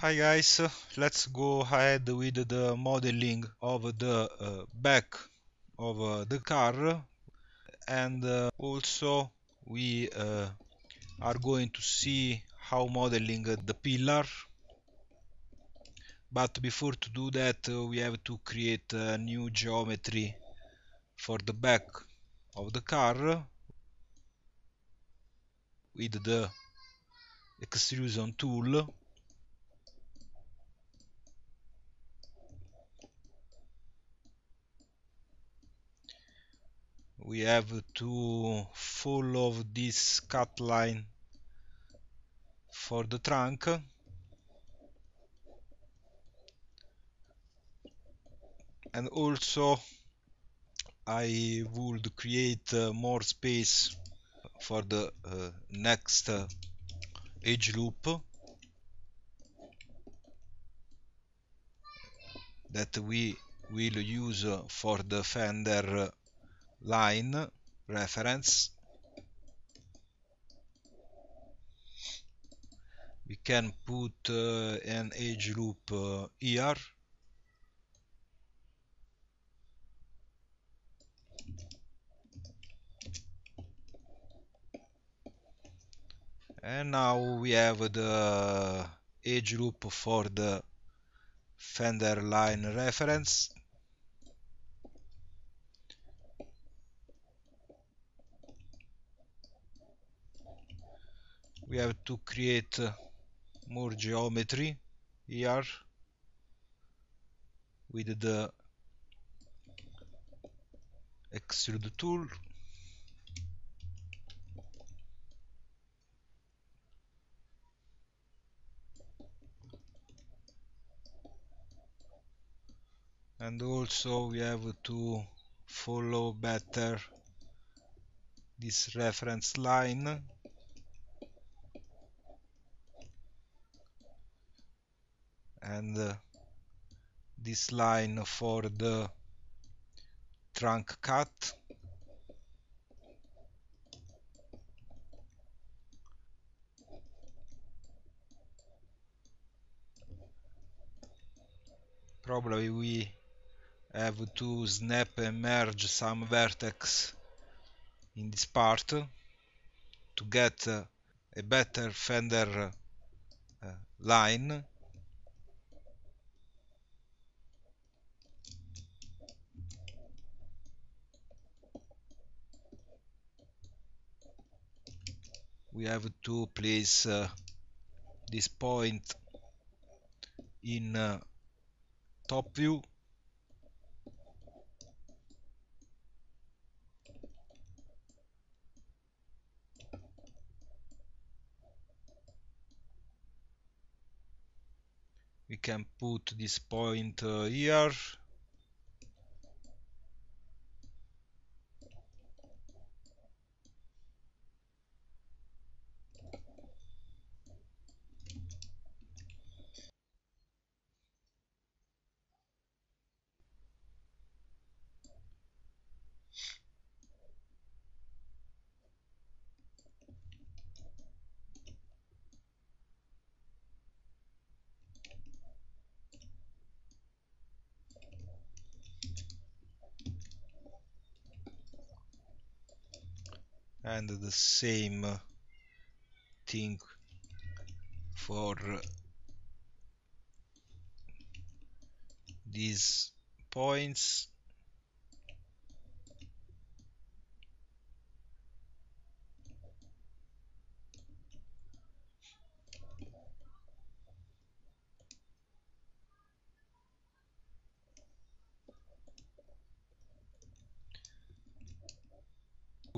Hi guys, let's go ahead with the modeling of the uh, back of uh, the car. And uh, also we uh, are going to see how modeling the pillar. But before to do that uh, we have to create a new geometry for the back of the car with the extrusion tool we have to follow this cut line for the trunk. And also I would create uh, more space for the uh, next uh, edge loop that we will use for the fender line reference. We can put uh, an edge loop uh, here. And now we have the edge loop for the fender line reference we have to create uh, more geometry here with the extrude tool. And also we have to follow better this reference line and uh, this line for the trunk cut. Probably we have to snap and merge some vertex in this part to get uh, a better fender uh, line we have to place uh, this point in uh, top view. We can put this point uh, here and the same thing for these points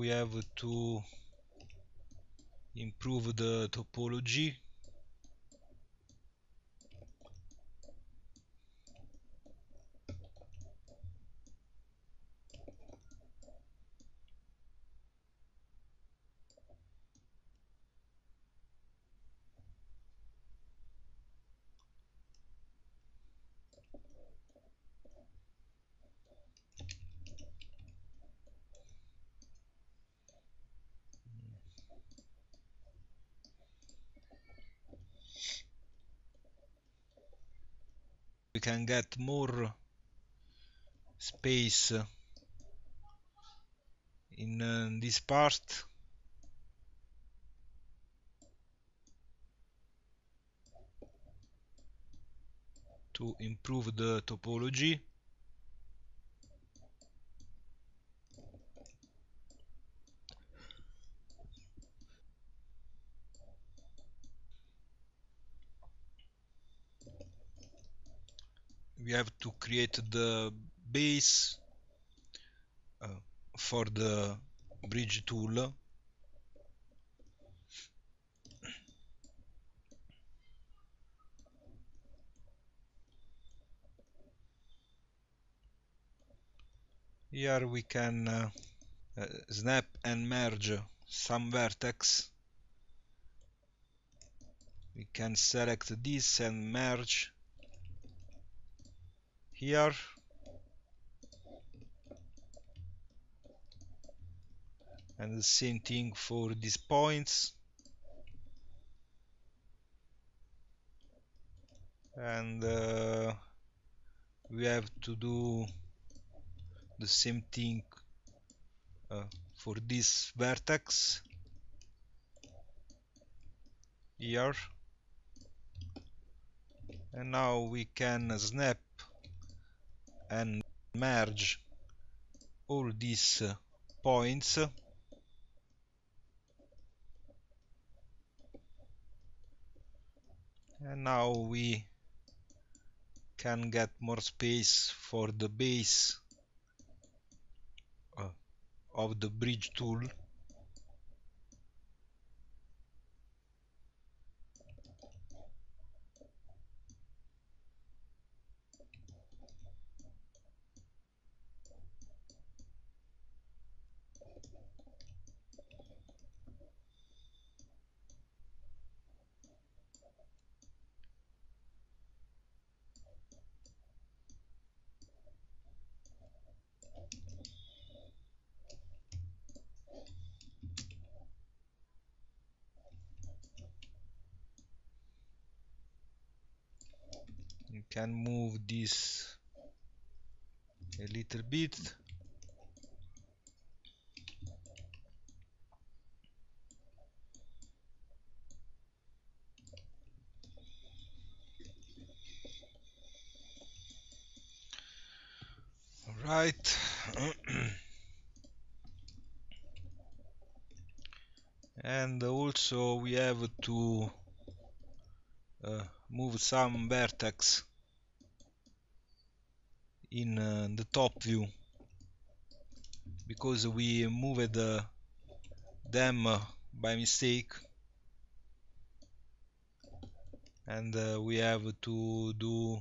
we have to improve the topology can get more space in uh, this part. To improve the topology we have to create the base uh, for the bridge tool. Here we can uh, uh, snap and merge some vertex. We can select this and merge here. And the same thing for these points. And uh, we have to do the same thing uh, for this vertex. Here. And now we can snap and merge all these uh, points. And now we can get more space for the base of the bridge tool can move this a little bit. All right. And also we have to uh, move some vertex in uh, the top view. Because we moved uh, them uh, by mistake. And uh, we have to do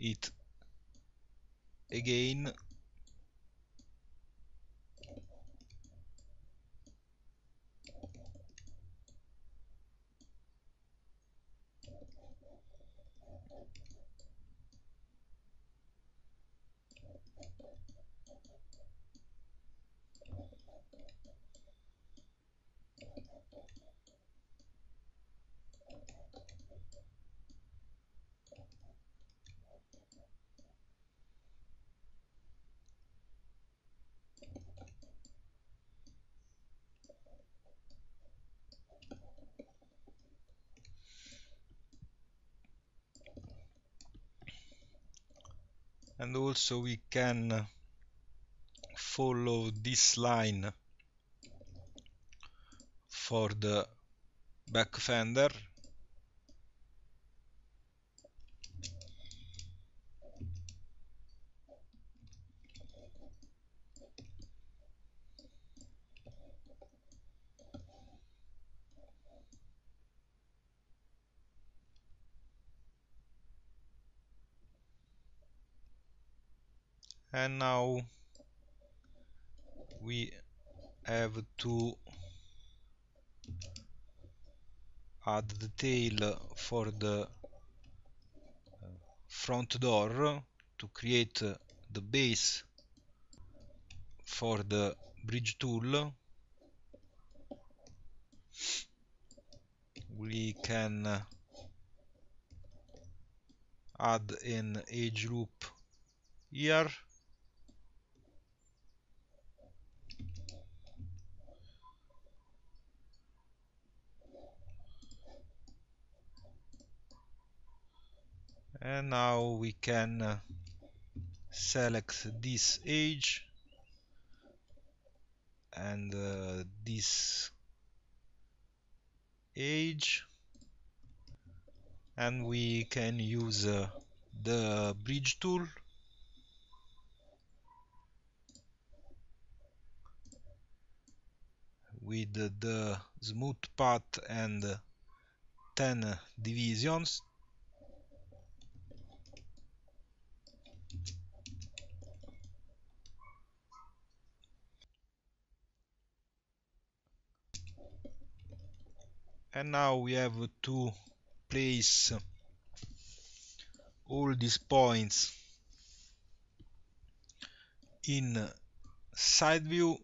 it again and also we can follow this line for the back fender and now we have to add the tail for the uh, front door to create the base for the bridge tool. We can add an edge loop here and now we can uh, select this edge and uh, this edge. And we can use uh, the bridge tool. With the smooth path and 10 divisions and now we have to place all these points in side view.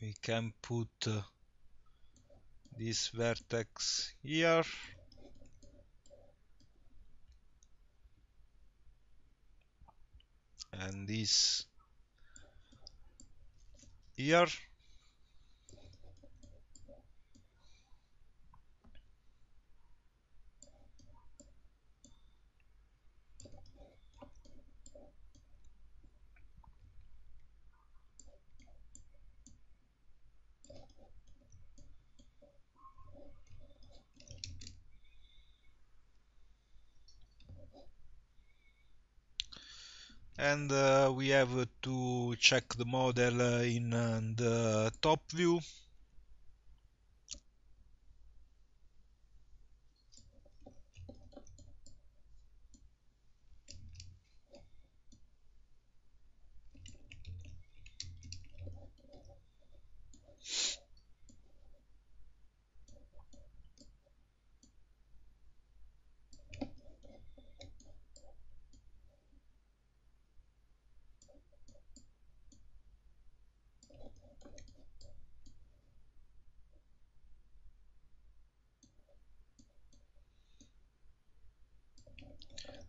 We can put uh, this vertex here. And this here and uh, we have to check the model uh, in uh, the top view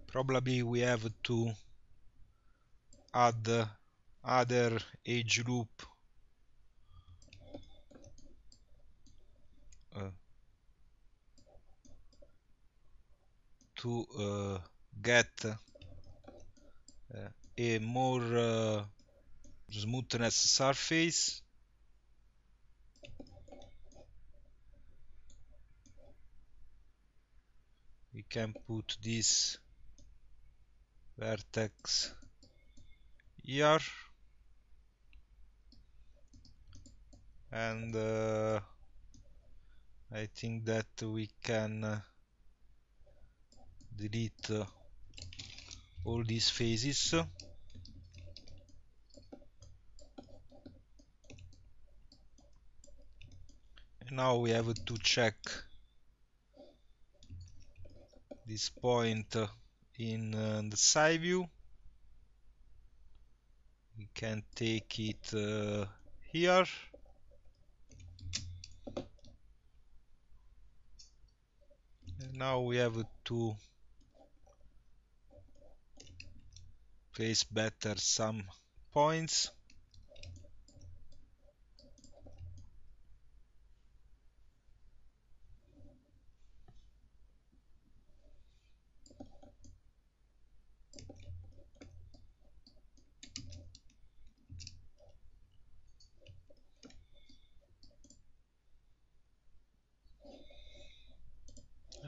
probably we have to add other edge loop uh, to uh, get uh, a more uh, smoothness surface we can put this vertex here and uh, I think that we can uh, delete uh, all these faces. And now we have to check this point in uh, the side view. We can take it uh, here. And now we have to place better some points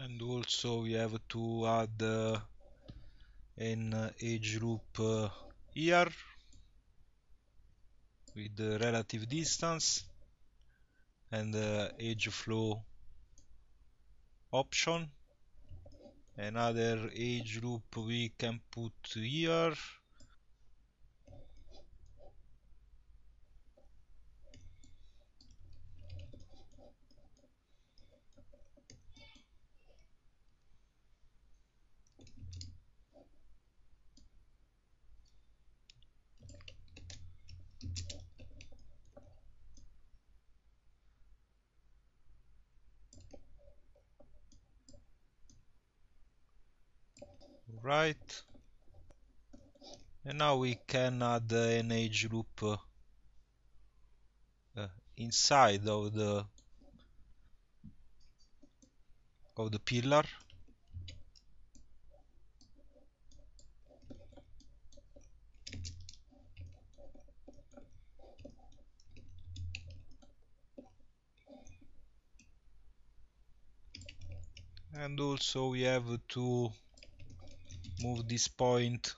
and also we have to add uh, edge loop uh, with the relative distance and the edge flow option. Another edge loop we can put here right. And now we can add an edge loop uh, uh, inside of the of the pillar. And also we have to move this point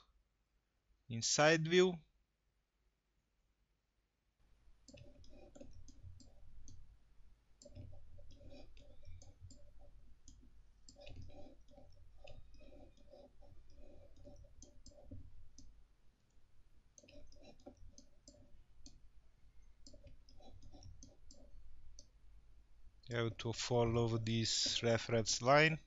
inside view. You have to follow this reference line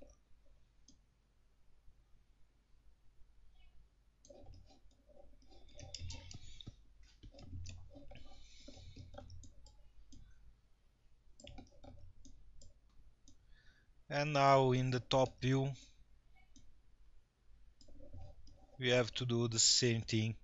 and now in the top view we have to do the same thing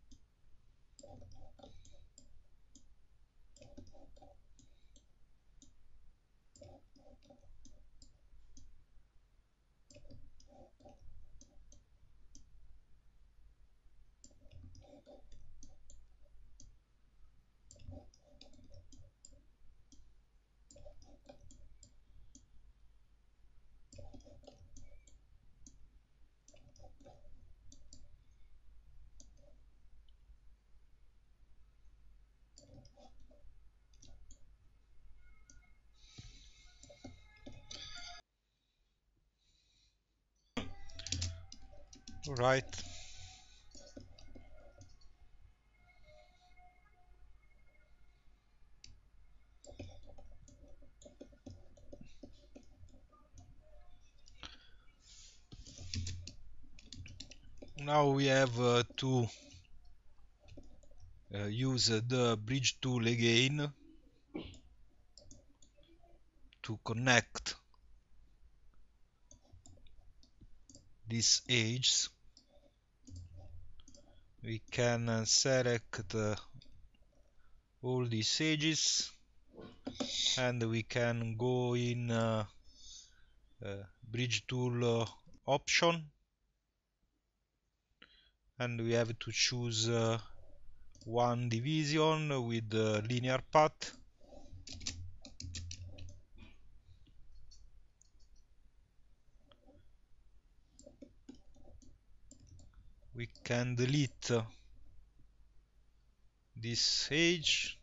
right. Now we have uh, to uh, use the bridge tool again to connect these edges we can uh, select uh, all these edges and we can go in uh, bridge tool uh, option. And we have to choose uh, one division with linear path we can delete this edge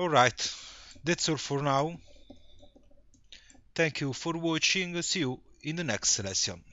Alright, that's all for now. Thank you for watching, see you in the next lesson.